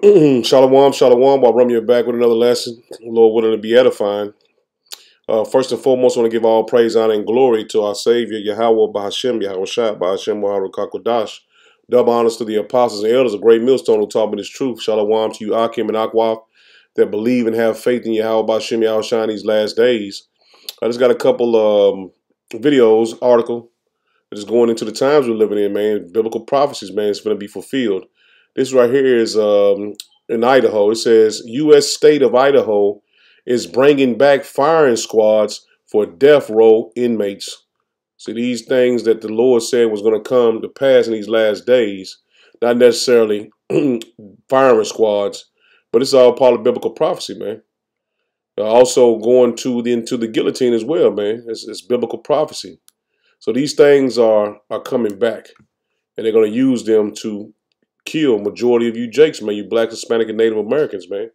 shalom, shalom. While Rummy back with another lesson, Lord willing to be edifying. Uh, first and foremost, I want to give all praise, honor, and glory to our Savior, Yahweh Bahashem, Yahweh Shah, Bahashem, Kakodash. Double honors to the apostles and elders, a great millstone who taught me this truth. Shalom to you, Akim and Akwaf, that believe and have faith in Yahweh Bahashem, Yahweh Shah in these last days. I just got a couple um, videos, article, that is going into the times we're living in, man. Biblical prophecies, man, it's going to be fulfilled. This right here is um, in Idaho. It says U.S. state of Idaho is bringing back firing squads for death row inmates. See, these things that the Lord said was going to come to pass in these last days, not necessarily firing squads, but it's all part of biblical prophecy, man. Uh, also going to the, into the guillotine as well, man. It's, it's biblical prophecy. So these things are are coming back, and they're going to use them to kill majority of you Jakes, man, you black, Hispanic, and Native Americans, man.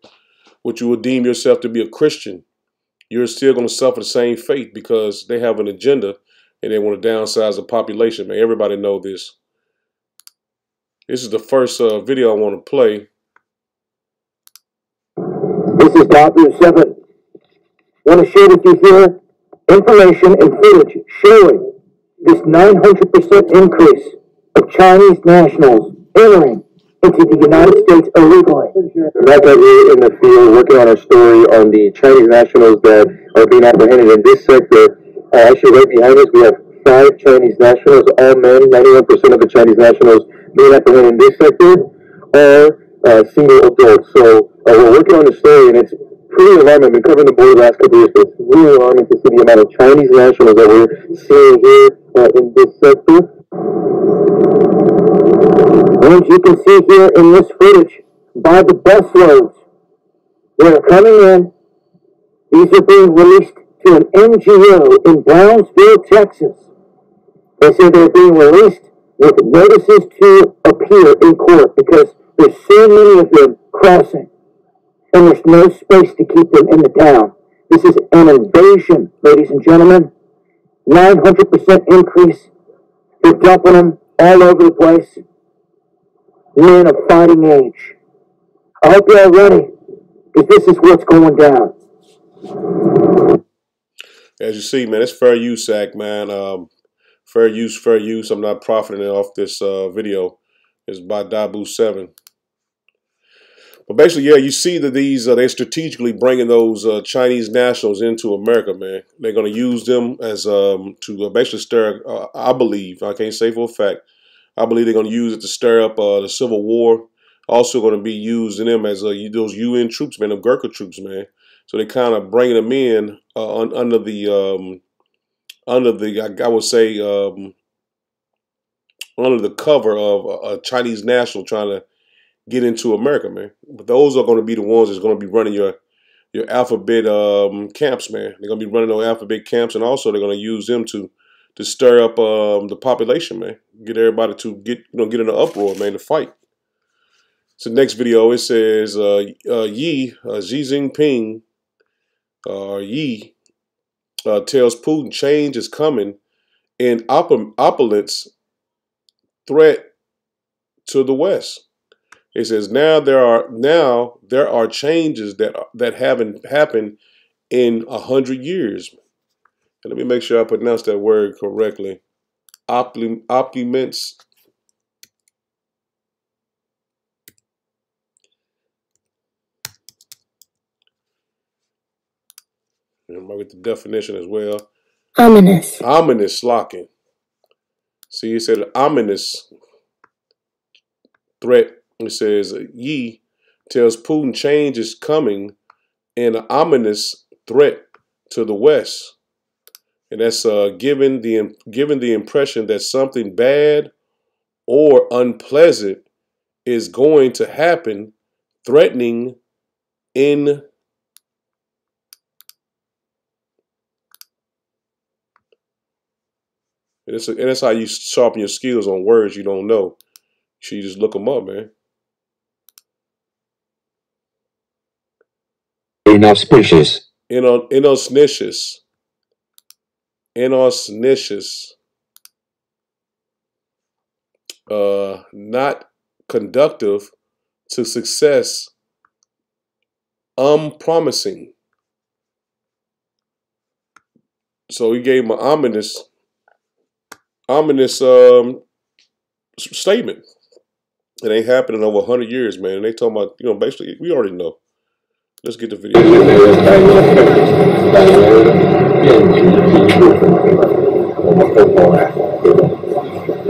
What you will deem yourself to be a Christian, you're still going to suffer the same fate because they have an agenda and they want to downsize the population, man. Everybody know this. This is the first uh, video I want to play. This is Doctor 7. I want to share with you here information and footage showing this 900% increase of Chinese nationals entering into the United States illegally. Out here in the field working on a story on the Chinese nationals that are being apprehended in this sector. Uh, actually, right behind us, we have five Chinese nationals, all men. 91% of the Chinese nationals being apprehended in this sector are uh, single adults. So uh, we're working on the story, and it's pretty alarming. I've been covering the border the last couple years, but it's really alarming to see the amount of Chinese nationals that we're seeing here uh, in this sector. As you can see here in this footage, by the busloads, they're coming in. These are being released to an NGO in Brownsville, Texas. They say they're being released with notices to appear in court because there's so many of them crossing, and there's no space to keep them in the town. This is an invasion, ladies and gentlemen. 900% increase. They're dumping them all over the place men of fighting age. I hope you're all ready, because this is what's going down. As you see, man, it's fair use act, man. Um, fair use, fair use. I'm not profiting off this uh, video. It's by Dabu Seven. But basically, yeah, you see that these uh, they're strategically bringing those uh, Chinese nationals into America, man. They're going to use them as um, to uh, basically stir. Uh, I believe I can't say for a fact I believe they're going to use it to stir up uh, the Civil War. Also going to be using them as uh, those UN troops, man, the Gurkha troops, man. So they kind of bringing them in uh, un under the um, under the I, I would say um, under the cover of a, a, Chinese national trying to get into America, man. But those are going to be the ones that's going to be running your your alphabet um, camps, man. They're going to be running those alphabet camps, and also they're going to use them to to stir up um, the population, man. Get everybody to get you know get in an uproar, man, to fight. So next video it says uh, uh, Yi uh, Xi Jinping uh, Yi uh, tells Putin change is coming and op opulence threat to the West. It says now there are now there are changes that that haven't happened in a hundred years. And let me make sure I pronounce that word correctly. opulence. And I get the definition as well. Ominous. Ominous locking. See, it said ominous threat. It says Yi tells Putin change is coming and an ominous threat to the West and that's uh, given the given the impression that something bad or unpleasant is going to happen, threatening in and, and that's how you sharpen your skills on words you don't know. You just look them up, man. Inauspicious. Inauspicious inauspicious, uh, not conductive to success unpromising. So he gave him an ominous, ominous um, statement. It ain't happening over 100 years, man. And they talking about, you know, basically, we already know. Let's get the video.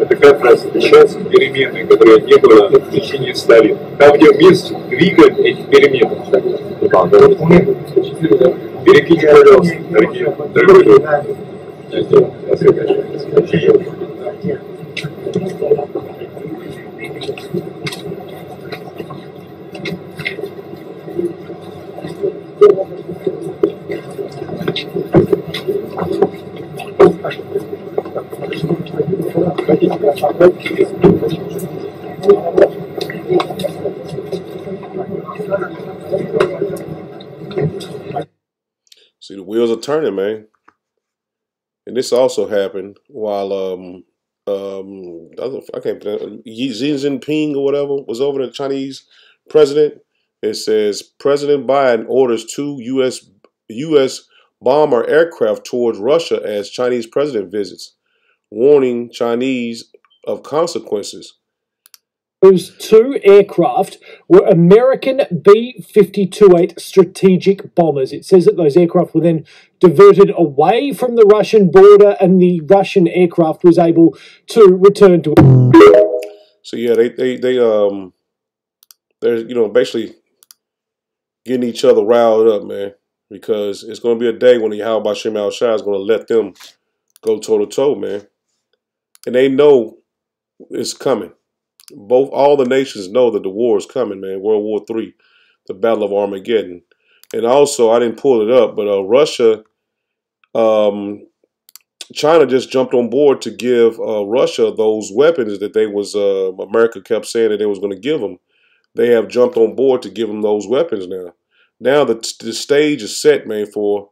Это как раз сейчас перемены, которые не было в течение ста лет. Там, где мисс двигает эти перемены. Перекиньте, пожалуйста, дорогие, дорогие. See, the wheels are turning, man. And this also happened while um um I can't Xi Jinping or whatever was over the Chinese president. It says President Biden orders two U.S. U.S. bomber aircraft towards Russia as Chinese president visits, warning Chinese of consequences. Those two aircraft were American B 528 strategic bombers. It says that those aircraft were then diverted away from the Russian border and the Russian aircraft was able to return to. So, yeah, they, they, they, um, they're, you know, basically getting each other riled up, man, because it's going to be a day when Yahweh Al Shah is going to let them go toe to toe, man. And they know it's coming both all the nations know that the war is coming, man. World War Three, the Battle of Armageddon, and also I didn't pull it up, but uh, Russia, um, China just jumped on board to give uh, Russia those weapons that they was uh, America kept saying that they was going to give them. They have jumped on board to give them those weapons now. Now the the stage is set, man, for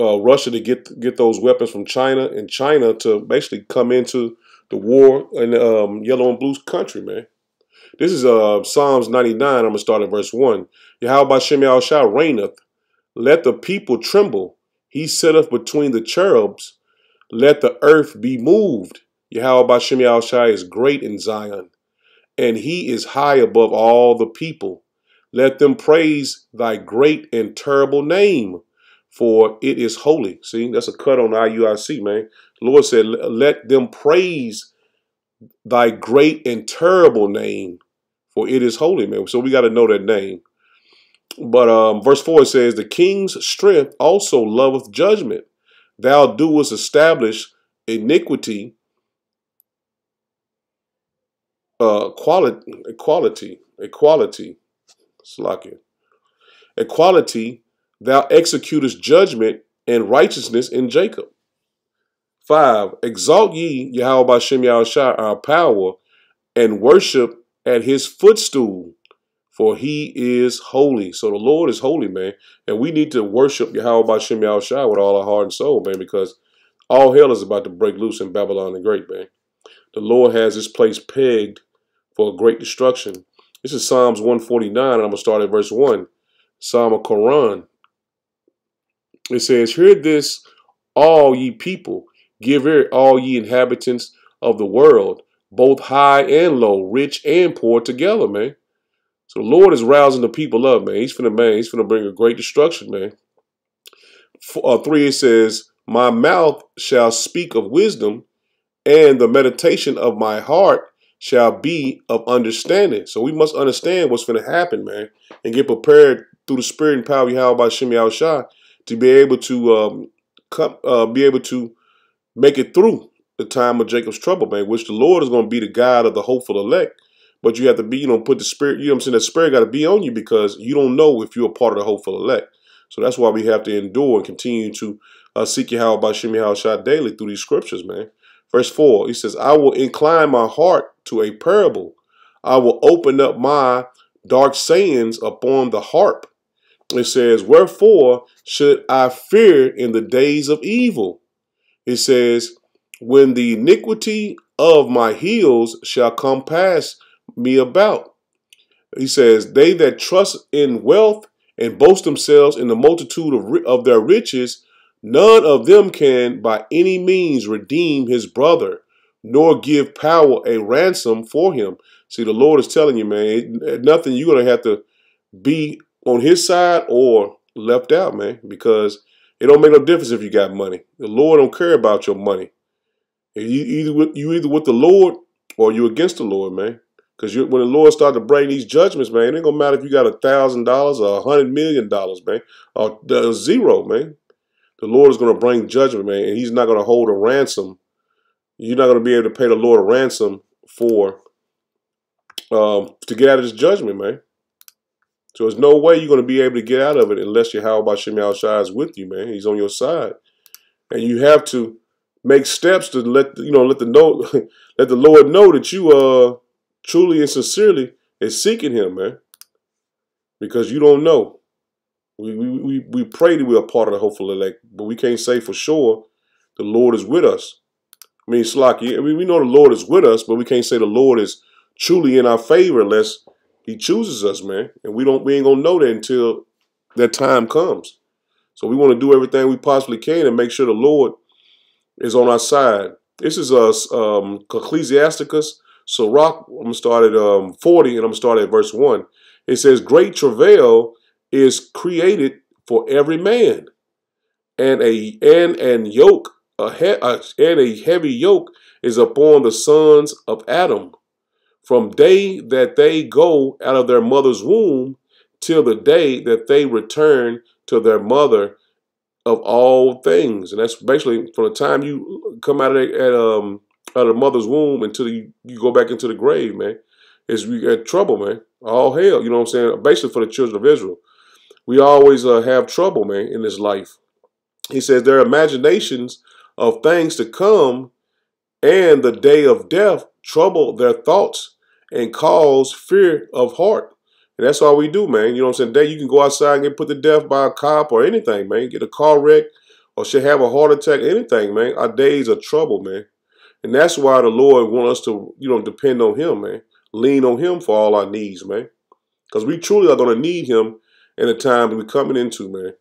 uh, Russia to get get those weapons from China and China to basically come into the war in um, yellow and blue country, man. This is uh, Psalms 99. I'm going to start at verse 1. Yahweh Shem Shah reigneth. Let the people tremble. He sitteth between the cherubs. Let the earth be moved. Yahweh Shem Shah is great in Zion, and he is high above all the people. Let them praise thy great and terrible name, for it is holy. See, that's a cut on IUIC, man. Lord said, Let them praise thy great and terrible name, for it is holy, man. So we got to know that name. But um, verse 4 says, The king's strength also loveth judgment. Thou doest establish iniquity, uh, quality, equality, equality, Slakia. Equality, thou executest judgment and righteousness in Jacob. Five, exalt ye Yahweh Bashem Yahushua, our power, and worship at his footstool, for he is holy. So the Lord is holy, man. And we need to worship Yahweh Bashem Yahushua with all our heart and soul, man, because all hell is about to break loose in Babylon the Great, man. The Lord has this place pegged for great destruction. This is Psalms 149, and I'm going to start at verse 1. Psalm of Korah. It says, Hear this, all ye people. Give ear, all ye inhabitants of the world, both high and low, rich and poor together, man. So the Lord is rousing the people up, man. He's finna, man, he's finna bring a great destruction, man. Uh, three, it says, My mouth shall speak of wisdom, and the meditation of my heart shall be of understanding. So we must understand what's going to happen, man, and get prepared through the spirit and power Yahweh by Shemi Shah to be able to um, come, uh, be able to make it through the time of Jacob's trouble, man, which the Lord is going to be the God of the hopeful elect. But you have to be, you know, put the spirit, you know I'm saying? That spirit got to be on you because you don't know if you're a part of the hopeful elect. So that's why we have to endure and continue to uh, seek Yahweh by Shemi Shah daily through these scriptures, man. Verse 4, he says, I will incline my heart to a parable. I will open up my dark sayings upon the harp. It says, Wherefore should I fear in the days of evil? it says, When the iniquity of my heels shall come past me about, He says, They that trust in wealth and boast themselves in the multitude of, of their riches, none of them can by any means redeem his brother, nor give power a ransom for him. See, the Lord is telling you, man, nothing you're going to have to be on his side or left out, man, because it don't make no difference if you got money. The Lord don't care about your money. You either with, you either with the Lord or you against the Lord, man. Because when the Lord start to bring these judgments, man, it ain't gonna matter if you got a thousand dollars or a hundred million dollars, man, or zero, man. The Lord is gonna bring judgment, man, and He's not gonna hold a ransom. You're not gonna be able to pay the Lord a ransom for um, to get out of this judgment, man. So there's no way you're going to be able to get out of it unless Yahweh Shem Shai is with you, man. He's on your side. And you have to make steps to let you know, let the know let the Lord know that you uh truly and sincerely is seeking him, man. Because you don't know. We we we, we pray that we're part of the hopeful elect, but we can't say for sure the Lord is with us. I mean, Slocky, I mean, we know the Lord is with us, but we can't say the Lord is truly in our favor unless he chooses us, man. And we don't we ain't gonna know that until that time comes. So we want to do everything we possibly can and make sure the Lord is on our side. This is us um Ecclesiasticus. Sirach, I'm gonna start at um 40 and I'm gonna start at verse 1. It says, Great travail is created for every man, and a and and yoke a he, uh, and a heavy yoke is upon the sons of Adam from day that they go out of their mother's womb till the day that they return to their mother of all things. And that's basically from the time you come out of the, at, um, out of the mother's womb until you, you go back into the grave, man. Is we got trouble, man. All hell, you know what I'm saying? Basically for the children of Israel. We always uh, have trouble, man, in this life. He says their imaginations of things to come and the day of death trouble their thoughts and cause fear of heart. And that's all we do, man. You know what I'm saying? Day you can go outside and get put to death by a cop or anything, man. Get a car wreck or should have a heart attack, anything, man. Our days are trouble, man. And that's why the Lord want us to, you know, depend on him, man. Lean on him for all our needs, man. Because we truly are going to need him in the time we're coming into, man.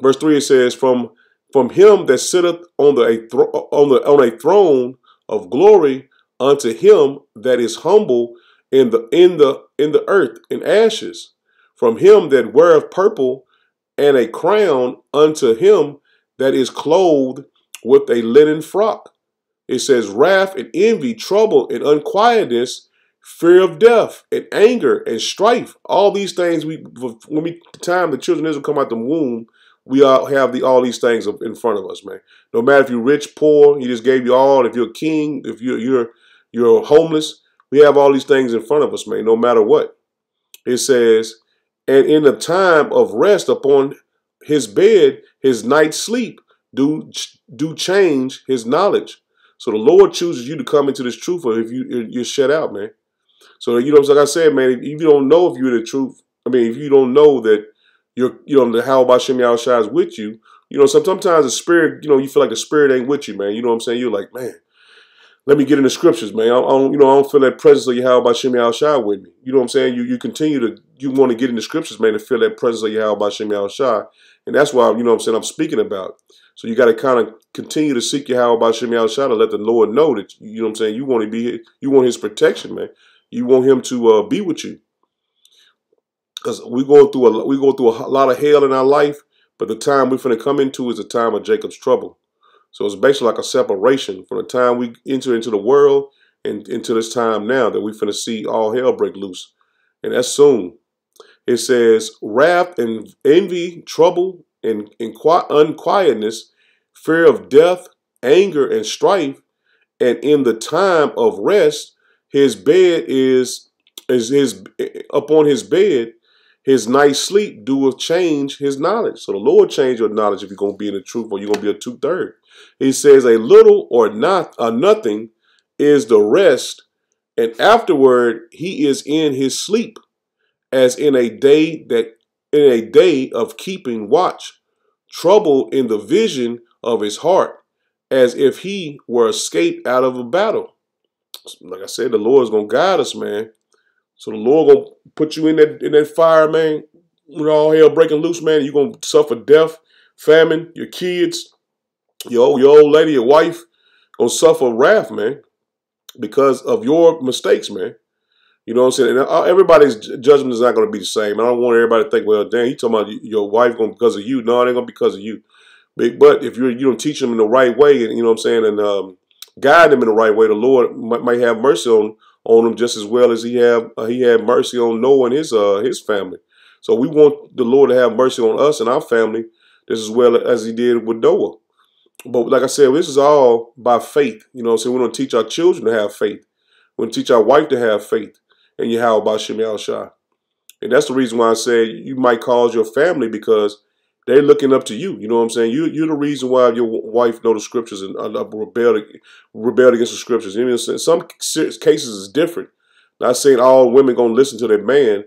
Verse 3 it says, From from him that sitteth on the on the on a throne of glory unto him that is humble in the in the in the earth in ashes. From him that weareth purple and a crown unto him that is clothed with a linen frock. It says wrath and envy trouble and unquietness fear of death and anger and strife. All these things we when we time the children of israel come out the womb we all have the all these things in front of us man no matter if you're rich poor he just gave you all if you're a king if you're you're you're homeless. We have all these things in front of us, man, no matter what. It says, and in the time of rest upon his bed, his night's sleep do do change his knowledge. So the Lord chooses you to come into this truth, or if you you're shut out, man. So you know, like I said, man, if you don't know if you're the truth, I mean, if you don't know that you're, you know, the how about Shem Shai is with you, you know, sometimes the spirit, you know, you feel like the spirit ain't with you, man. You know what I'm saying? You're like, man, let me get in the scriptures, man. I, don't, you know, I don't feel that presence of Yahweh Shem Shai with me. You know what I'm saying? You you continue to you want to get in the scriptures, man, to feel that presence of Yahweh Shem Shai, and that's why you know what I'm saying I'm speaking about. So you got to kind of continue to seek Yahweh Shem Shai to let the Lord know that you know what I'm saying. You want to be you want His protection, man. You want Him to uh, be with you, because we go through a we go through a lot of hell in our life, but the time we're going to come into is the time of Jacob's trouble. So it's basically like a separation from the time we enter into the world and into this time now that we finna see all hell break loose. And that's soon. It says wrath and envy, trouble and, and unquietness, fear of death, anger and strife. And in the time of rest, his bed is is his upon his bed his night sleep doeth change his knowledge. So the Lord change your knowledge if you're going to be in the truth or you're going to be a two-third. He says a little or not a nothing is the rest, and afterward he is in his sleep, as in a day that in a day of keeping watch, trouble in the vision of his heart, as if he were escaped out of a battle. Like I said, the Lord is gonna guide us, man. So the Lord gonna put you in that in that fire, man. When all hell breaking loose, man, you're gonna suffer death, famine, your kids, your, your old lady, your wife, gonna suffer wrath, man, because of your mistakes, man. You know what I'm saying? And uh, everybody's judgment is not going to be the same. I don't want everybody to think, well, damn, you talking about your wife going because of you. No, it ain't going to be because of you. But if you you don't teach them in the right way, and you know what I'm saying, and um, guide them in the right way, the Lord might, might, have mercy on on them just as well as He have uh, He had mercy on Noah and his uh, his family. So we want the Lord to have mercy on us and our family just as well as He did with Noah. But like I said, this is all by faith. You know, so we to teach our children to have faith. We to teach our wife to have faith and Yahweh Shah. And that's the reason why I say you might cause your family because they're looking up to you. You know what I'm saying? You, you're the reason why your wife know the scriptures and uh, rebelled, rebelled against the scriptures. You know, in some cases it's different. Not saying all women going to listen to their man,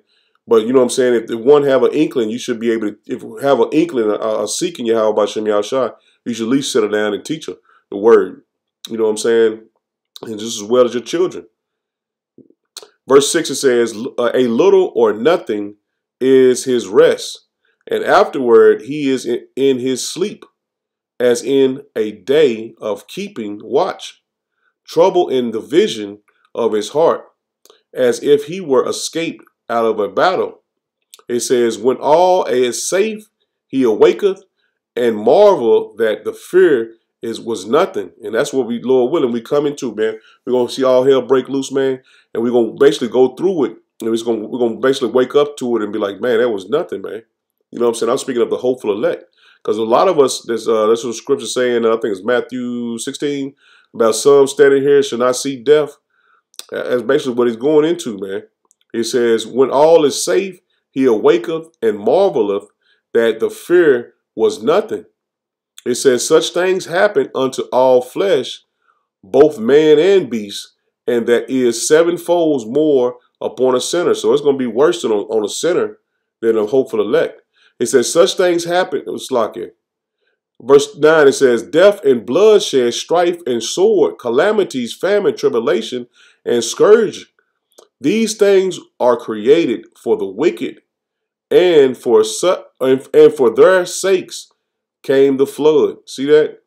but you know what I'm saying? If one have an inkling, you should be able to, if have an inkling, a, a seeking Yahweh Shem Shah, you should at least settle down and teach her the word. You know what I'm saying? And just as well as your children. Verse 6 it says, A little or nothing is his rest, and afterward he is in his sleep, as in a day of keeping watch. Trouble in the vision of his heart, as if he were escaped out of a battle. It says, When all is safe, he awaketh and marvel that the fear is was nothing. And that's what we, Lord willing, we come into, man. We're gonna see all hell break loose, man, and we're gonna basically go through it. And we're gonna we're gonna basically wake up to it and be like, man, that was nothing, man. You know what I'm saying? I'm speaking of the hopeful elect. Because a lot of us, there's uh some scripture saying, I think it's Matthew 16, about some standing here shall not see death. That's basically what he's going into, man. He says, When all is safe, he awaketh and marveleth that the fear was nothing. It says, Such things happen unto all flesh, both man and beast, and that is sevenfold more upon a sinner. So it's going to be worse on, on a sinner than a hopeful elect. It says, Such things happen. It. Verse 9, it says, Death and bloodshed, strife and sword, calamities, famine, tribulation, and scourge. These things are created for the wicked, and for su- and for their sakes came the flood. See that?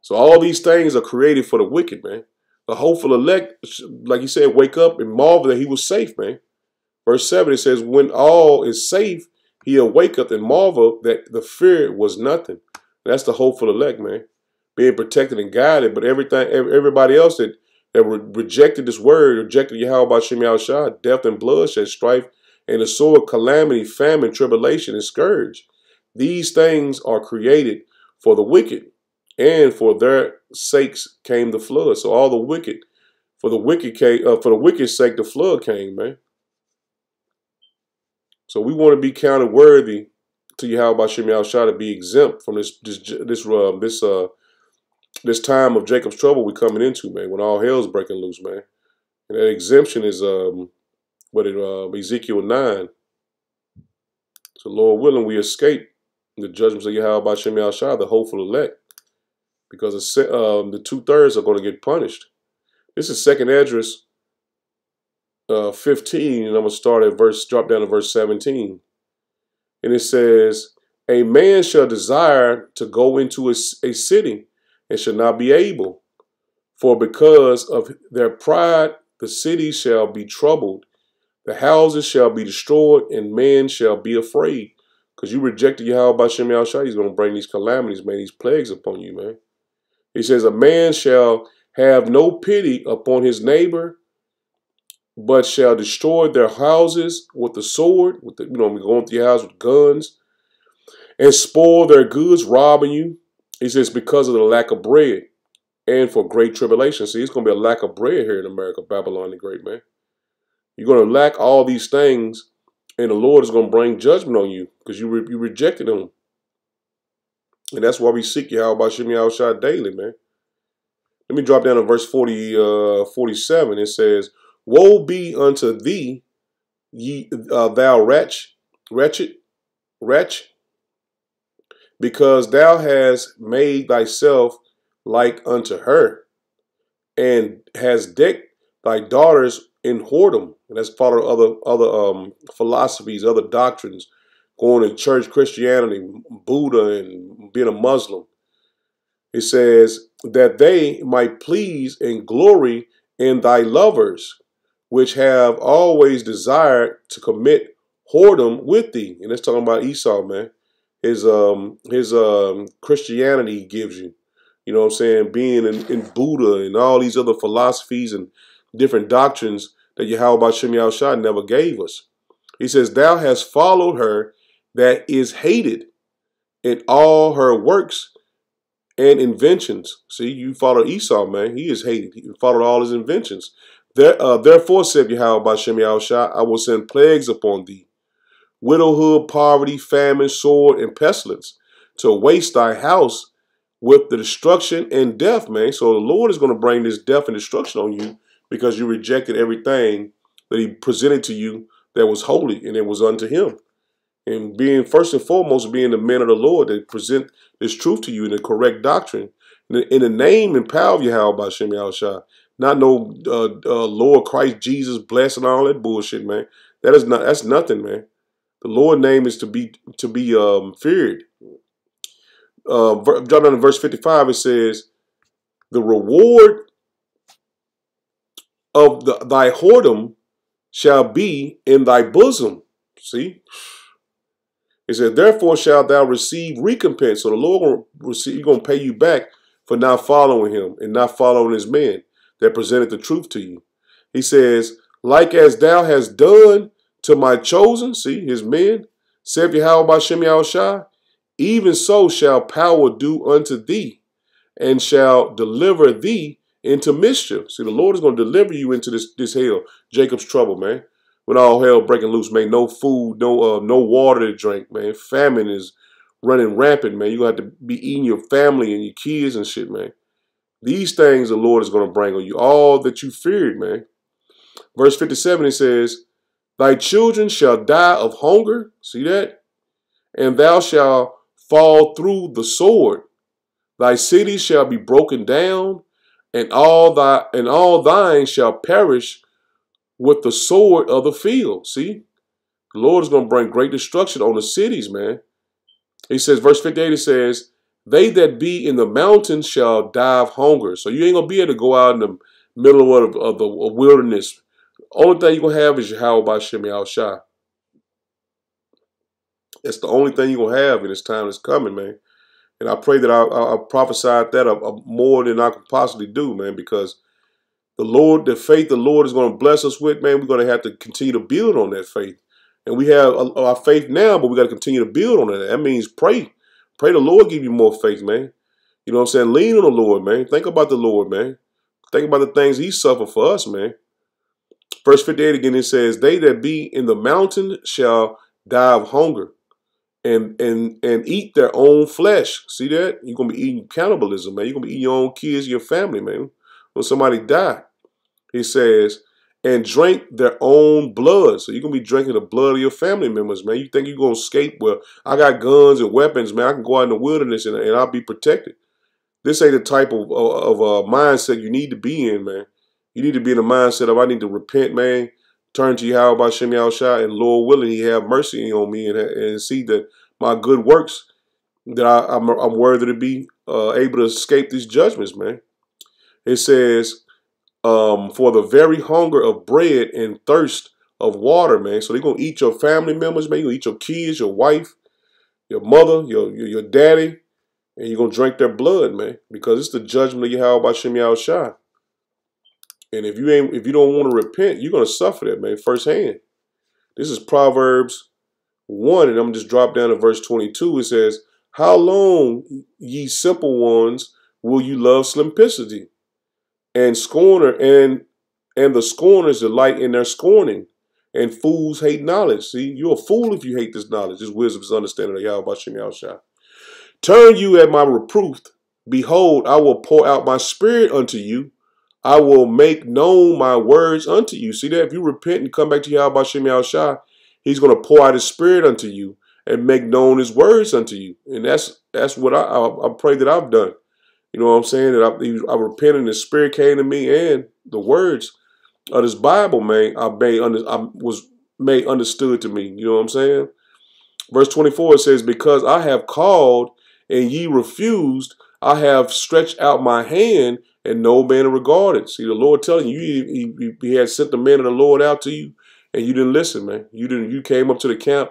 So all these things are created for the wicked, man. The hopeful elect, like he said, wake up and marvel that he was safe, man. Verse 7, it says, When all is safe, he awaketh and marvel that the fear was nothing. That's the hopeful elect, man. Being protected and guided, but everything, everybody else that, that rejected this word, rejected Yahweh Shem Shah, death and bloodshed, strife, and the sword, calamity, famine, tribulation, and scourge. These things are created for the wicked, and for their sakes came the flood. So all the wicked, for the wicked came, uh, for the wicked sake, the flood came, man. So we want to be counted worthy to Yahweh Shem Shah to be exempt from this this this uh, this uh this time of Jacob's trouble we're coming into, man. When all hell's breaking loose, man. And that exemption is um what it uh, Ezekiel nine. So Lord willing, we escape the judgments of Yahweh Shem Shah, the hopeful elect, because um, the two thirds are going to get punished. This is Second Esdras uh, 15, and I'm going to start at verse, drop down to verse 17. And it says, A man shall desire to go into a, a city and shall not be able. For because of their pride, the city shall be troubled, the houses shall be destroyed, and men shall be afraid. Because you rejected Yahweh by Shem Shai, he's going to bring these calamities, man, these plagues upon you, man. He says, A man shall have no pity upon his neighbor, but shall destroy their houses with the sword, with the, you know, going through your house with guns, and spoil their goods, robbing you. He says, because of the lack of bread and for great tribulation. See, it's going to be a lack of bread here in America, Babylon the Great, man. You're going to lack all these things and the Lord is going to bring judgment on you because you re you rejected him. And that's why we seek Yahweh Shem Yahweh daily, man. Let me drop down to verse 40, uh, 47. It says, Woe be unto thee, ye uh, thou wretch, wretched, wretch, because thou hast made thyself like unto her, and has decked thy daughters in whoredom, and that's part of other other um, philosophies, other doctrines, going to church Christianity, Buddha, and being a Muslim. It says that they might please and glory in thy lovers, which have always desired to commit whoredom with thee. And it's talking about Esau, man. His um his um Christianity gives you. You know what I'm saying? Being in, in Buddha and all these other philosophies and different doctrines that Yahweh Shem Shah never gave us. He says, Thou hast followed her that is hated in all her works and inventions. See, you follow Esau, man. He is hated. He followed all his inventions. There, uh, therefore, said Yahweh Shem Shah, I will send plagues upon thee, widowhood, poverty, famine, sword, and pestilence, to waste thy house with the destruction and death, man. So the Lord is going to bring this death and destruction on you because you rejected everything that he presented to you that was holy and it was unto him. And being first and foremost, being the men of the Lord that present this truth to you in the correct doctrine, in the, name and power of Yahweh by Shem Shah. Not no uh, uh, Lord Christ Jesus bless and all that bullshit, man. That is not that's nothing, man. The Lord name is to be to be um, feared. Uh, drop down to verse 55, it says, The reward of the, thy whoredom shall be in thy bosom. See? It said, Therefore shalt thou receive recompense. So the Lord will receive, to pay you back for not following him and not following his men that presented the truth to you. He says, Like as thou hast done to my chosen, see, his men, saith Yahweh by Shem Shah, even so shall power do unto thee, and shall deliver thee into mischief. See, the Lord is going to deliver you into this this hell, Jacob's trouble, man. When all hell breaking loose, man, no food, no uh, no water to drink, man. Famine is running rampant, man. You're going to have to be eating your family and your kids and shit, man. These things the Lord is going to bring on you, all that you feared, man. Verse 57, it says, Thy children shall die of hunger. See that? And thou shalt fall through the sword. Thy city shall be broken down, and all thy and all thine shall perish with the sword of the field. See, the Lord is going to bring great destruction on the cities, man. He says, verse 58, it says, They that be in the mountains shall die of hunger. So you ain't to be able to go out in the middle of, of the wilderness. Only thing you're to have is Yahweh by Shem Shah. It's the only thing you're to have in this time that's coming, man. And I pray that I, I, I prophesied that a, a more than I could possibly do, man, because the Lord, the faith the Lord is going to bless us with, man, we're going to have to continue to build on that faith. And we have our faith now, but we got to continue to build on it. That means pray. Pray the Lord give you more faith, man. You know what I'm saying? Lean on the Lord, man. Think about the Lord, man. Think about the things he suffered for us, man. Verse 58 again, it says, They that be in the mountain shall die of hunger and and and eat their own flesh. See that? You're gonna be eating cannibalism, man. You're gonna be eating your own kids, your family, man. When somebody die, he says, and drink their own blood. So you're gonna be drinking the blood of your family members, man. You think you're gonna escape? Well, I got guns and weapons, man. I can go out in the wilderness and, and I'll be protected. This ain't the type of of, of uh, mindset you need to be in, man. You need to be in the mindset of I need to repent, man turn to Yahweh by Shem Shah, and Lord willing, He have mercy on me and, and see that my good works that I, am worthy to be uh, able to escape these judgments, man. It says, um, for the very hunger of bread and thirst of water, man. So they're gonna eat your family members, man. Gonna eat your kids, your wife, your mother, your your, your daddy, and you're gonna drink their blood, man, because it's the judgment of Yahweh by Shem Shah. And if you ain't if you don't want to repent, you're gonna suffer that, man, firsthand. This is Proverbs 1, and I'm gonna just drop down to verse 22. It says, How long, ye simple ones, will you love simplicity? And scorner and and the scorners delight in their scorning, and fools hate knowledge. See, you're a fool if you hate this knowledge. This wisdom is understanding of Yahweh Shem Shah. Turn you at my reproof. Behold, I will pour out my spirit unto you I will make known my words unto you. See that? If you repent and come back to Yahweh Shem Shah, he's going to pour out his spirit unto you and make known his words unto you. And that's that's what I, I, I pray that I've done. You know what I'm saying? That I, I repented and the spirit came to me and the words of this Bible, man, I made under, I was made understood to me. You know what I'm saying? Verse 24 it says, Because I have called and ye refused, I have stretched out my hand and no man regarded. See, the Lord telling you, he, he, he had sent the man of the Lord out to you, and you didn't listen, man. You didn't. You came up to the camp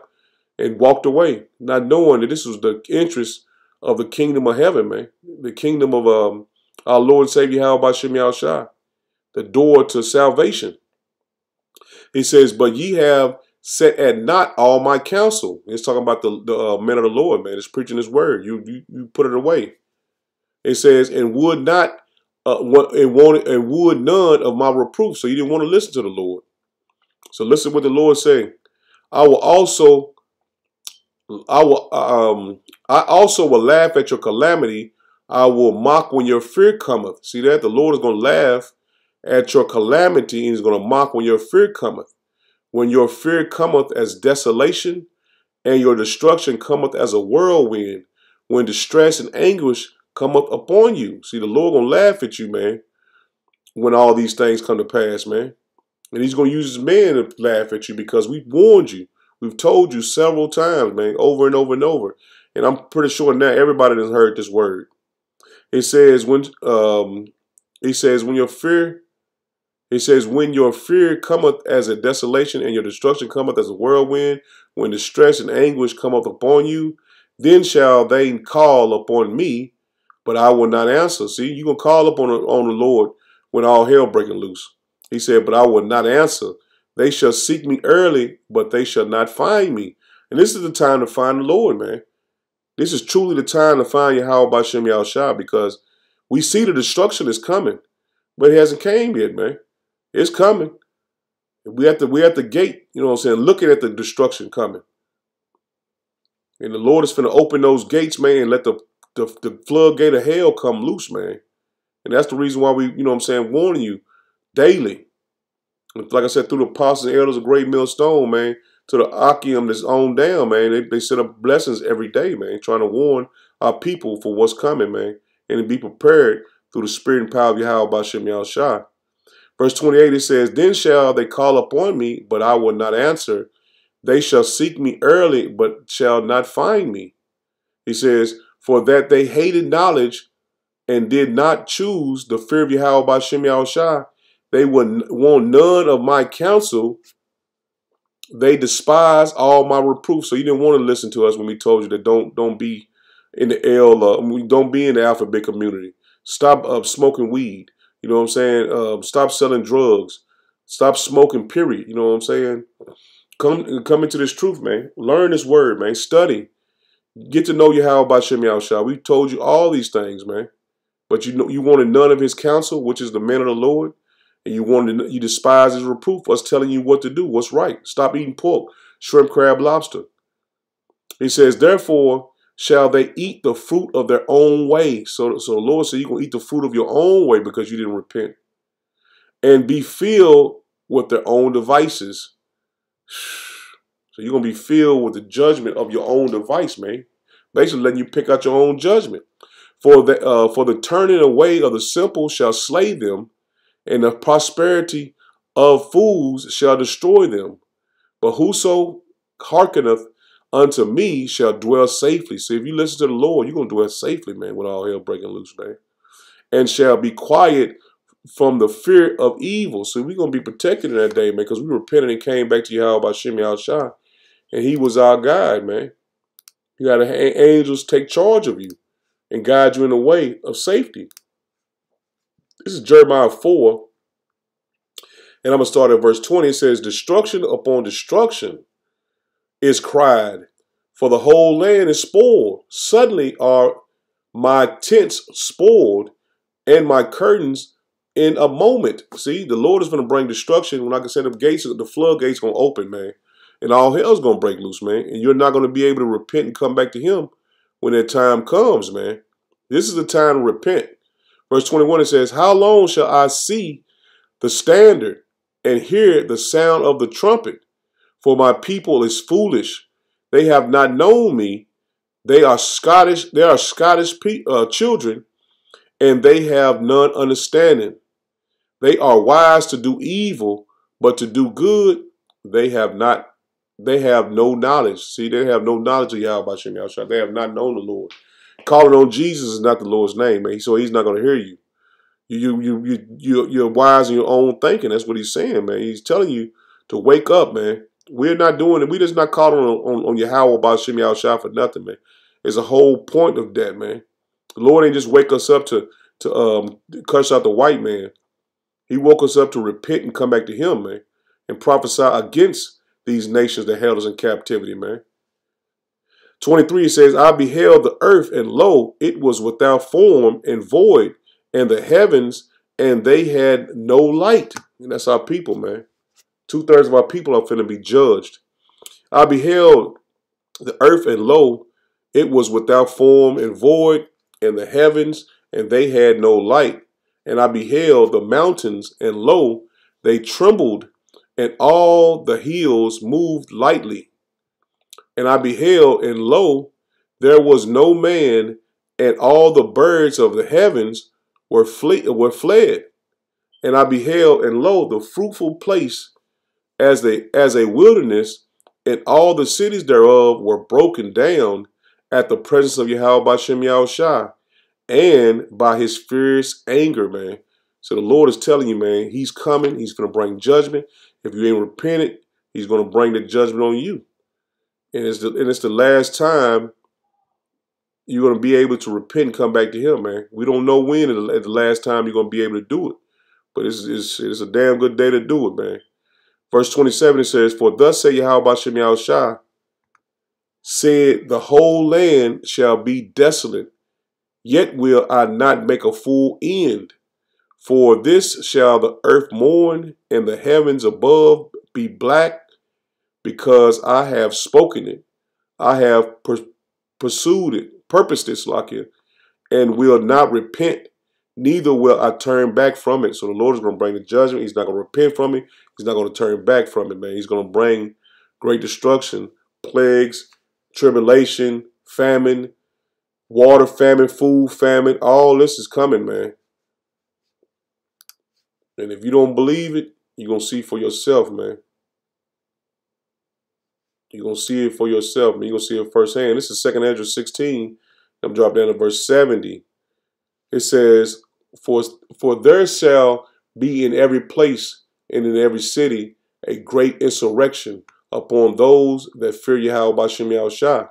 and walked away, not knowing that this was the interest of the kingdom of heaven, man. The kingdom of um, our Lord and Savior, How about Shemi Shai, the door to salvation. He says, "But ye have set at not all my counsel." He's talking about the the uh, men of the Lord, man. It's preaching His word. You you you put it away. It says, "And would not." Uh, and wanted and would none of my reproof. So you didn't want to listen to the Lord. So listen what the Lord saying. I will also I will um I also will laugh at your calamity. I will mock when your fear cometh. See that? The Lord is going to laugh at your calamity and he's going to mock when your fear cometh. When your fear cometh as desolation and your destruction cometh as a whirlwind, when distress and anguish cometh upon you. See, the Lord going to laugh at you, man, when all these things come to pass, man. And he's going to use his man to laugh at you because we've warned you. We've told you several times, man, over and over and over. And I'm pretty sure now everybody has heard this word. It says when um he says when your fear he says when your fear cometh as a desolation and your destruction cometh as a whirlwind, when distress and anguish cometh upon you, then shall they call upon me, but I will not answer. See, you can call upon on the Lord when all hell breaking loose. He said, But I will not answer. They shall seek me early, but they shall not find me. And this is the time to find the Lord, man. This is truly the time to find your how Yahweh Bashem Yahushua because we see the destruction is coming, but it hasn't came yet, man. It's coming. We at the we at the gate, you know what I'm saying, looking at the destruction coming. And the Lord is going to open those gates, man, and let the, the, the floodgate of hell come loose, man. And that's the reason why we, you know what I'm saying, warning you daily. Like I said, through the apostles and elders of Great Millstone, man, to the Akim that's on down, man. They, they set up blessings every day, man, trying to warn our people for what's coming, man, and be prepared through the spirit and power of Yahweh Bashem Yahushua. Verse 28, it says, Then shall they call upon me, but I will not answer. They shall seek me early, but shall not find me. He says, For that they hated knowledge and did not choose the fear of Yahweh Bashem Yahushua, they would want none of my counsel. They despise all my reproof. So you didn't want to listen to us when we told you that don't don't be in the L. Uh, don't be in the alphabet community. Stop uh, smoking weed. You know what I'm saying? Um, stop selling drugs. Stop smoking. Period. You know what I'm saying? Come come into this truth, man. Learn this word, man. Study. Get to know you how about Shem Shah. We told you all these things, man. But you know you wanted none of his counsel, which is the man of the Lord and you wanted you despise his reproof, us telling you what to do, what's right. Stop eating pork, shrimp, crab, lobster. He says, therefore shall they eat the fruit of their own way. So, so the Lord said you're going to eat the fruit of your own way because you didn't repent. And be filled with their own devices. So you're going to be filled with the judgment of your own device, man. Basically letting you pick out your own judgment. For the, uh, for the turning away of the simple shall slay them, and the prosperity of fools shall destroy them. But whoso hearkeneth unto me shall dwell safely. See, if you listen to the Lord, you're going to dwell safely, man, with all hell breaking loose, man. And shall be quiet from the fear of evil. So we're going to be protected in that day, man, because we repented and came back to Yahweh by Shemi Al Shah. And he was our guide, man. You got to angels take charge of you and guide you in the way of safety. This is Jeremiah 4. And I'm going to start at verse 20. It says, Destruction upon destruction is cried, for the whole land is spoiled. Suddenly are my tents spoiled and my curtains in a moment. See, the Lord is going to bring destruction. When I can set up gates, the floodgates going to open, man. And all hell's going to break loose, man. And you're not going to be able to repent and come back to him when that time comes, man. This is the time to repent. Verse 21, it says, How long shall I see the standard and hear the sound of the trumpet? For my people is foolish. They have not known me. They are Scottish, they are Scottish uh, children, and they have none understanding. They are wise to do evil, but to do good, they have not. They have no knowledge. See, they have no knowledge of Yahweh They have not known the Lord. Calling on Jesus is not the Lord's name, man. So he's not going to hear you. You, you, you, you, you're wise in your own thinking. That's what he's saying, man. He's telling you to wake up, man. We're not doing it. We just not calling on, on, on Yahweh about Shem Yahushua for nothing, man. It's a whole point of that, man. The Lord ain't just wake us up to to um curse out the white man. He woke us up to repent and come back to him, man, and prophesy against these nations that held us in captivity, man. 23 says, I beheld the earth, and lo, it was without form and void, and the heavens, and they had no light. And that's our people, man. Two thirds of our people are finna be judged. I beheld the earth, and lo, it was without form and void, and the heavens, and they had no light. And I beheld the mountains, and lo, they trembled, and all the hills moved lightly. And I beheld, and lo, there was no man, and all the birds of the heavens were, fle- were fled. And I beheld, and lo, the fruitful place as, as a wilderness, and all the cities thereof were broken down at the presence of Yahweh Bashem Yahushua and by his fierce anger, man. So the Lord is telling you, man, he's coming. He's going to bring judgment. If you ain't repented, he's going to bring the judgment on you. And it's the, and it's the last time you're going to be able to repent and come back to him, man. We don't know when at the last time you're going to be able to do it. But it's, it's, it's a damn good day to do it, man. Verse 27, it says, For thus say Yahweh Shem Yahushua, said, The whole land shall be desolate, Yet will I not make a full end. For this shall the earth mourn, and the heavens above be black, because I have spoken it. I have pursued it, purposed it, and will not repent, neither will I turn back from it. So the Lord is going to bring the judgment. He's not going to repent from it. He's not going to turn back from it, man. He's going to bring great destruction, plagues, tribulation, famine, water famine, food famine, all this is coming, man. And if you don't believe it, you're going to see for yourself, man. You're going to see it for yourself. You're going to see it firsthand. This is 2nd Ezra 16. I'm drop down to verse 70. It says, For, for there shall be in every place and in every city a great insurrection upon those that fear Yahweh Bashem Yahushua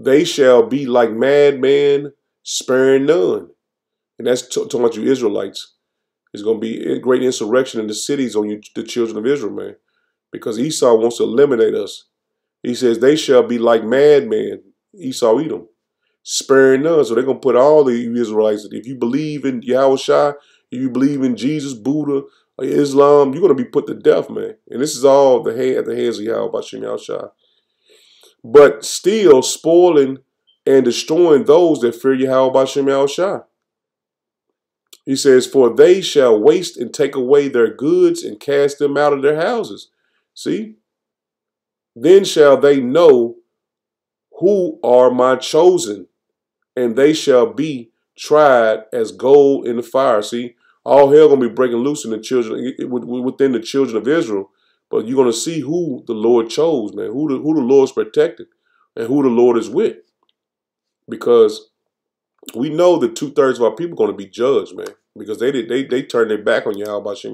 they shall be like madmen, sparing none. And that's talking about you Israelites. It's going to be a great insurrection in the cities on you, the children of Israel, man. Because Esau wants to eliminate us. He says, they shall be like madmen. Esau them. Sparing none. So they're going to put all the Israelites, if you believe in Yahweh if you believe in Jesus, Buddha, Islam, you're going to be put to death, man. And this is all the hand, at the hands of Yahweh Bashem Yahushua but still spoiling and destroying those that fear Yahweh Bashem Yahushua. He says, For they shall waste and take away their goods and cast them out of their houses. See? Then shall they know who are my chosen, and they shall be tried as gold in the fire. See, all hell gonna be breaking loose in the children within the children of Israel but you're to see who the Lord chose, man, who the, who the Lord's protected and who the Lord is with. Because we know that two thirds of our people are to be judged, man, because they did they they turned their back on Yahweh Shem.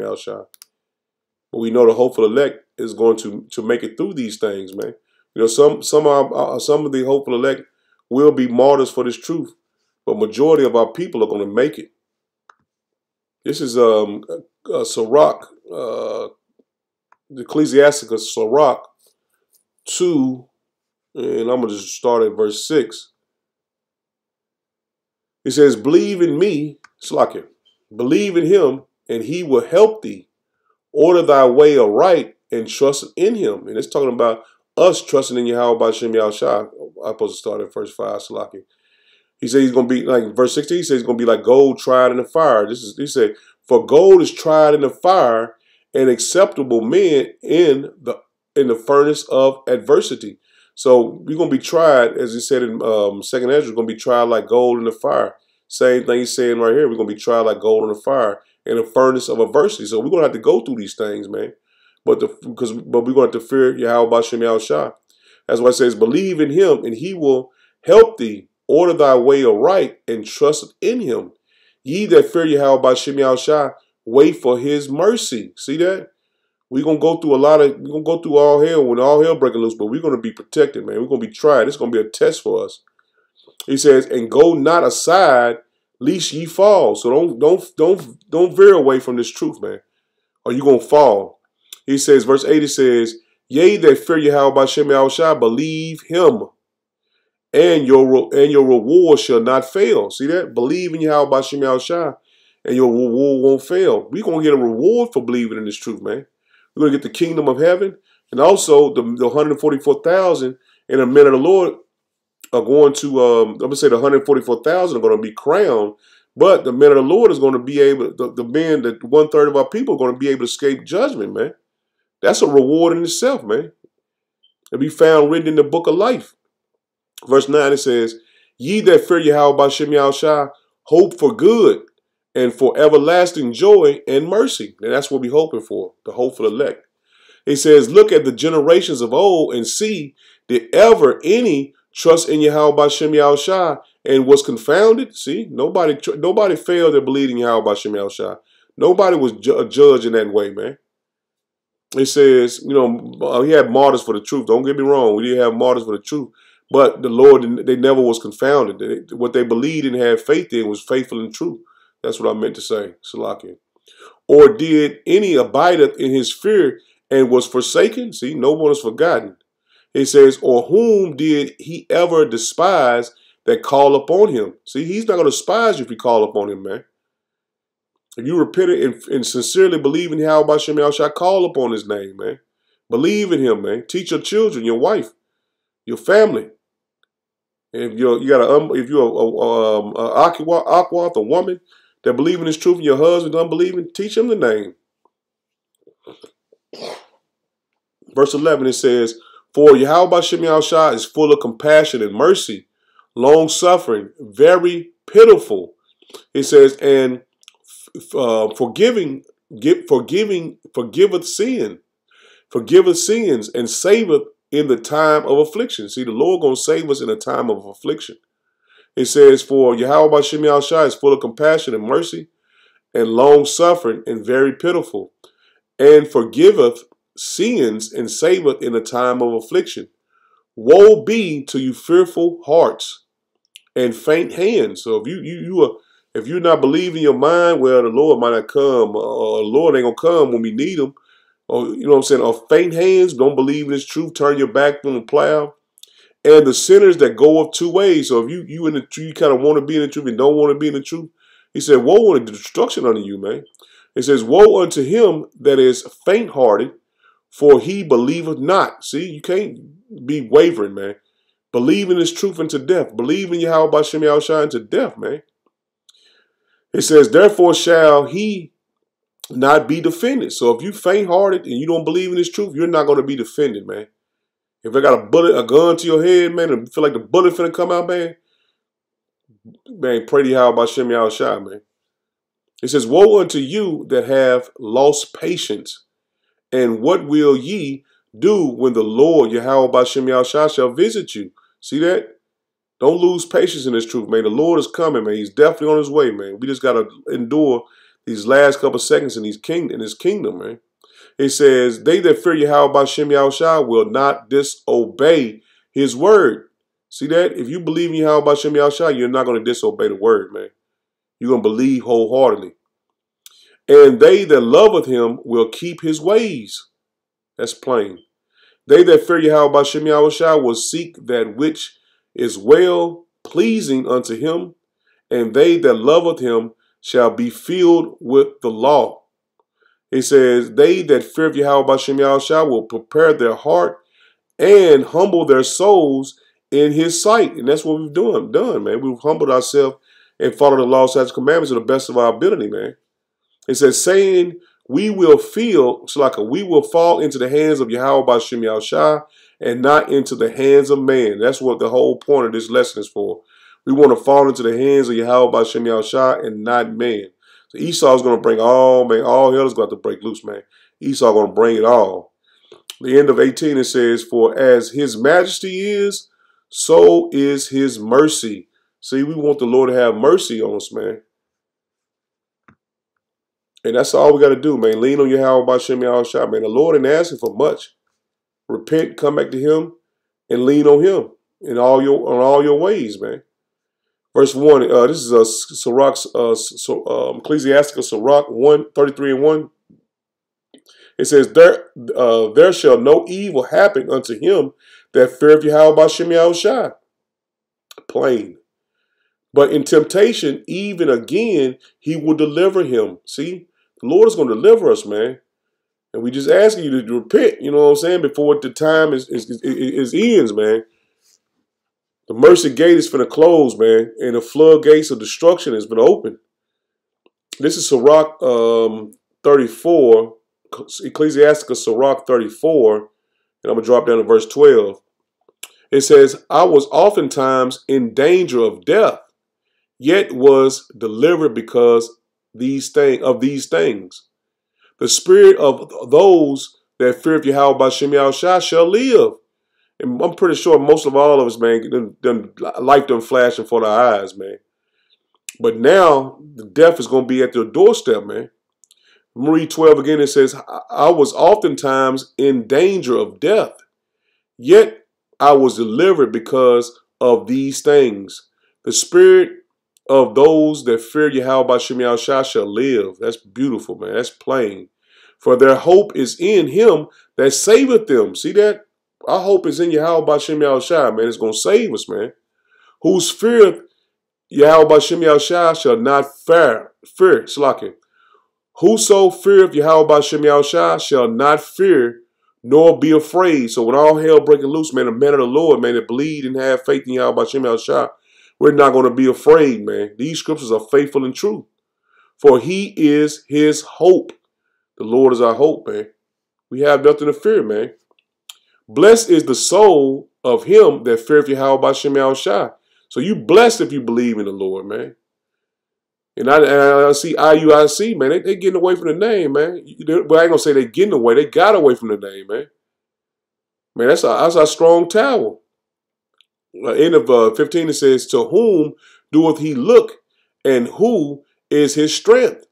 But we know the hopeful elect is going to to make it through these things, man. You know, some some of our, some of the hopeful elect will be martyrs for this truth, but majority of our people are going to make it. This is um uh, Sirach uh, Ecclesiasticus Sirach 2, and I'm going to just start at verse 6. It says, Believe in me, Slakia, believe in him, and he will help thee. Order thy way aright and trust in him. And it's talking about us trusting in Yahweh by Shem Yahushua. I'm supposed to start at verse 5, Slakia. He said he's going to be like verse 16, he says he's going to be like gold tried in the fire. This is he said, For gold is tried in the fire, and acceptable men in the in the furnace of adversity. So we're gonna be tried, as he said in um, Second Ezra, we're gonna be tried like gold in the fire. Same thing he's saying right here. We're gonna be tried like gold in the fire, in a furnace of adversity. So we're gonna have to go through these things, man. But the because but we're going to fear Yahweh Shem Shah. That's why it says, believe in him, and he will help thee, order thy way aright, and trust in him. Ye that fear Yahweh Shem Shah, wait for his mercy. See that? We're gonna go through a lot of we're gonna go through all hell when all hell breaking loose, but we're gonna be protected, man. We're gonna be tried. It's gonna be a test for us. He says, and go not aside, lest ye fall. So don't don't don't don't veer away from this truth, man. Or you gonna fall. He says, verse 80 says, Yea, that fear Yahweh by Shem Shah, believe him, and your and your reward shall not fail. See that? Believe in Yahweh by Shem Shah, and your reward won't fail. We're gonna get a reward for believing in this truth, man. We're gonna get the kingdom of heaven, and also the, the 144,000 in the men of the Lord are going to um, I'm gonna say the 144,000 are gonna be crowned but the men of the Lord is going to be able, the, the men, that one third of our people are going to be able to escape judgment, man. That's a reward in itself, man. It'll be found written in the book of life. Verse 9 it says, Ye that fear Yahweh by Shem Shah, hope for good and for everlasting joy and mercy. And that's what we're hoping for, the hope hopeful elect. It says, Look at the generations of old and see, did ever any trust in Yahweh by Shem Shah and was confounded? See, nobody nobody failed in Yahweh by Shem Shah. Nobody was ju- judged in that way, man it says, you know, uh, he had martyrs for the truth. Don't get me wrong. We did have martyrs for the truth. But the Lord, they never was confounded. They, what they believed and had faith in was faithful and true. That's what I meant to say, Salakia. Or did any abideth in his fear and was forsaken? See, no one is forgotten. It says, or whom did he ever despise that call upon him? See, he's not going to despise you if you call upon him, man. If you repented and, and sincerely believe in Yahweh Shem shall call upon his name, man. Believe in him, man. Teach your children, your wife, your family. And if you're you got a um, if you're a, a, um, a Akwath, a woman that believe in his truth, and your husband unbelieving, teach him the name. Verse 11 it says, For Yahweh Shem Shah is full of compassion and mercy, long suffering, very pitiful. It says, and uh, forgiving, give, forgiving, forgiveth sin, forgiveth sins, and saveth in the time of affliction. See, the Lord gonna save us in a time of affliction. It says, For Yahweh Shem Shai is full of compassion and mercy, and long suffering, and very pitiful, and forgiveth sins and saveth in a time of affliction. Woe be to you fearful hearts and faint hands. So if you you you are if you're not believing your mind, well, the Lord might not come, or the Lord ain't gonna come when we need him. Or you know what I'm saying? Or faint hands, don't believe in his truth, turn your back on the plow. And the sinners that go up two ways. So if you you in the truth, you kind of want to be in the truth and don't want to be in the truth, he said, Woe unto destruction unto you, man. It says, Woe unto him that is faint hearted, for he believeth not. See, you can't be wavering, man. Believe in his truth unto death. Believe in Yahweh by Shem Shine unto death, man. It says, therefore shall he not be defended. So if you faint hearted and you don't believe in this truth, you're not going to be defended, man. If I got a bullet, a gun to your head, man, and feel like the bullet finna come out, man, man, pray to Yahweh by Shem Shah, man. It says, Woe unto you that have lost patience, and what will ye do when the Lord Yahweh Shah shall visit you? See that? Don't lose patience in this truth, man. The Lord is coming, man. He's definitely on his way, man. We just gotta endure these last couple seconds in his kingdom, in his kingdom, man. It says, "They that fear Yahweh by Shem Shah will not disobey His word." See that? If you believe in Yahweh by Shem Shah, you're not going to disobey the word, man. You're to believe wholeheartedly. And they that loveth Him will keep His ways. That's plain. They that fear Yahweh by Shem Shah will seek that which is well pleasing unto him, and they that loveth him shall be filled with the law. He says, They that fear Yahweh by Shem shall will prepare their heart and humble their souls in his sight. And that's what we've done, done, man. We've humbled ourselves and followed the law, statutes, commandments to the best of our ability, man. It says, saying, we will feel, like we will fall into the hands of Yahweh by Shem Shah and not into the hands of man. That's what the whole point of this lesson is for. We want to fall into the hands of Yahweh by Shem Shah and not man. Esau's going to bring all, man, all hell is going to break loose, man. Esau going to bring it all. The end of 18, it says, For as his majesty is, so is his mercy. See, we want the Lord to have mercy on us, man. And that's all we got to do, man. Lean on your Shemi Al Shah, man. The Lord ain't asking for much. Repent, come back to him, and lean on him in all your on all your ways, man. Verse 1, uh, this is a Sirach, uh, so, um, Ecclesiastical Sirach 1, 33 and 1. It says, there, uh, there shall no evil happen unto him that feareth Yahweh by Shemi Shai. Plain. But in temptation, even again, he will deliver him. See, the Lord is going to deliver us, man. And we just asking you to repent, you know what I'm saying, before the time is, is, is, is ends, man. The mercy gate is for the close, man, and the floodgates of destruction has been opened. This is Sirach um, 34, Ecclesiasticus Sirach 34, and I'm going to drop down to verse 12. It says, I was oftentimes in danger of death, yet was delivered because these thing of these things. The spirit of those that fear of Yahweh by Shem Shah shall live. And I'm pretty sure most of all of us, man, done, done, light them flashing for their eyes, man. But now the death is going to be at their doorstep, man. Marie 12 again, it says, I was oftentimes in danger of death, yet I was delivered because of these things. The spirit of those that fear Yahweh Shem Shah shall live. That's beautiful, man. That's plain. For their hope is in him that saveth them. See that? Our hope is in Yahweh Bashem Shai, man. It's going to save us, man. Whose fear Yahweh Bashem Shai shall not fear. Fear, Slaki. Whoso feareth Yahweh Bashem Shai shall not fear nor be afraid. So when all hell breaking loose, man, the men of the Lord, man, that believe and have faith in Yahweh Bashem Shai, we're not going to be afraid, man. These scriptures are faithful and true. For he is his hope. The Lord is our hope, man. We have nothing to fear, man. Blessed is the soul of him that feareth Yahweh by Shem Shai. So you blessed if you believe in the Lord, man. And I, and I see IUIC, man, they, they getting away from the name, man. But I ain't gonna say they getting away. They got away from the name, man. Man, that's a that's a strong tower. Uh, end of uh, 15 it says, To whom doeth he look, and who is his strength?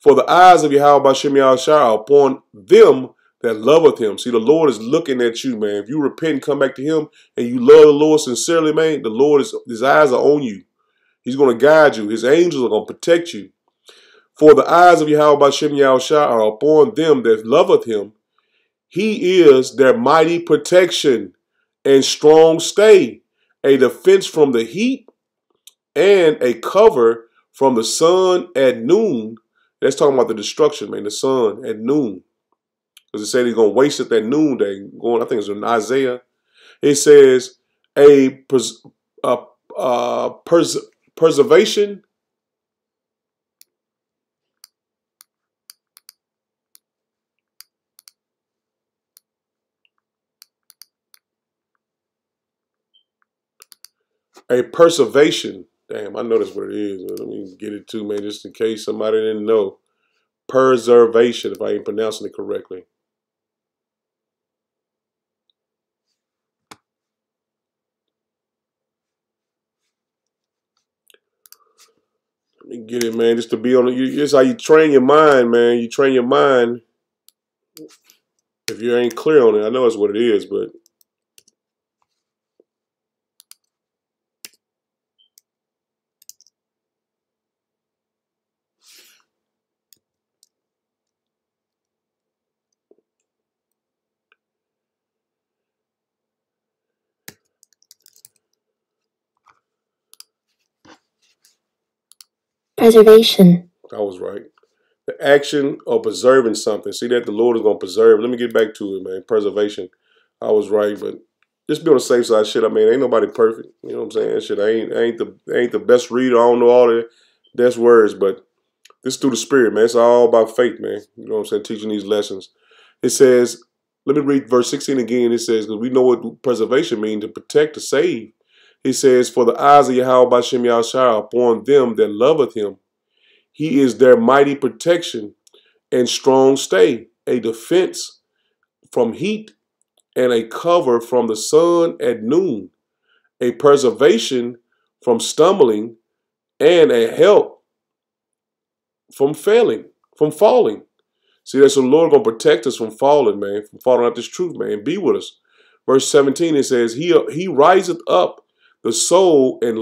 For the eyes of Yahweh by Shem are upon them that loveth him. See, the Lord is looking at you, man. If you repent and come back to him and you love the Lord sincerely, man, the Lord is his eyes are on you. He's going to guide you. His angels are going to protect you. For the eyes of Yahweh by Shem Yahushua are upon them that loveth him. He is their mighty protection and strong stay, a defense from the heat and a cover from the sun at noon. That's talking about the destruction, man, the sun at noon. Because it said he's going to waste it that noonday. Going, I think it's in Isaiah. It says a pres, uh, pers preservation. A preservation. Damn, I know that's what it is. Let me get it too, man, just in case somebody didn't know. Preservation, if I ain't pronouncing it correctly. Let me get it, man. Just to be on it. It's how you train your mind, man. You train your mind. If you ain't clear on it, I know it's what it is, but Preservation. I was right. The action of preserving something. See that the Lord is going to preserve. Let me get back to it, man. Preservation. I was right, but just be on the safe side. Shit, I mean, ain't nobody perfect. You know what I'm saying? Shit, I ain't, I ain't the, I ain't the best reader. I don't know all the best words, but this through the Spirit, man. It's all about faith, man. You know what I'm saying? Teaching these lessons. It says, let me read verse 16 again. It says, because we know what preservation means to protect, to save. He says, For the eyes of Yahweh by Shem Yahshua upon them that loveth him. He is their mighty protection and strong stay, a defense from heat and a cover from the sun at noon, a preservation from stumbling and a help from failing, from falling. See, that's the Lord gonna protect us from falling, man, from falling out this truth, man. Be with us. Verse 17, it says, He he riseth up the soul and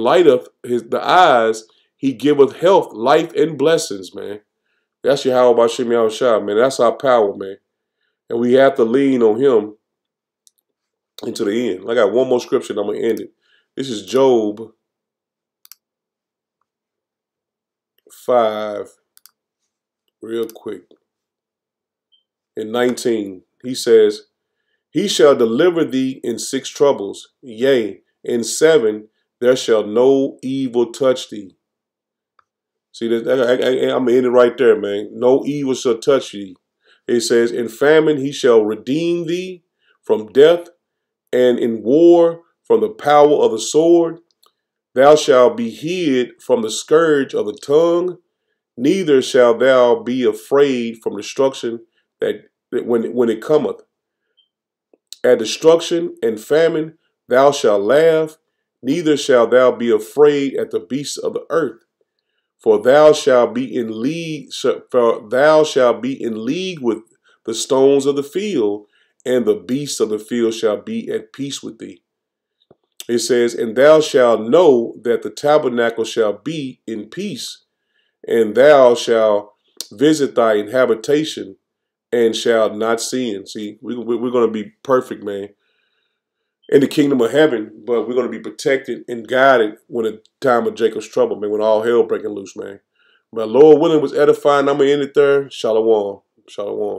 his the eyes, he giveth health, life, and blessings, man. That's your how about Shimmy Shah, man. That's our power, man. And we have to lean on him into the end. I got one more scripture I'm gonna end it. This is Job 5, real quick. In 19, he says, He shall deliver thee in six troubles, yea, in seven there shall no evil touch thee. See, I, I, I'm in it right there, man. No evil shall touch thee. It says, In famine he shall redeem thee from death, and in war from the power of the sword. Thou shalt be hid from the scourge of the tongue, neither shalt thou be afraid from destruction that, that when, when it cometh. At destruction and famine thou shalt laugh, neither shalt thou be afraid at the beasts of the earth. For thou shalt be in league, for thou shalt be in league with the stones of the field, and the beasts of the field shall be at peace with thee. It says, And thou shalt know that the tabernacle shall be in peace, and thou shalt visit thy habitation and shall not sin. See, we, we're going to be perfect, man, in the kingdom of heaven, but we're going to be protected and guided when the time of Jacob's trouble, man, when all hell breaking loose, man. But Lord willing was edifying. I'm going to end it there. Shalom. Shalom.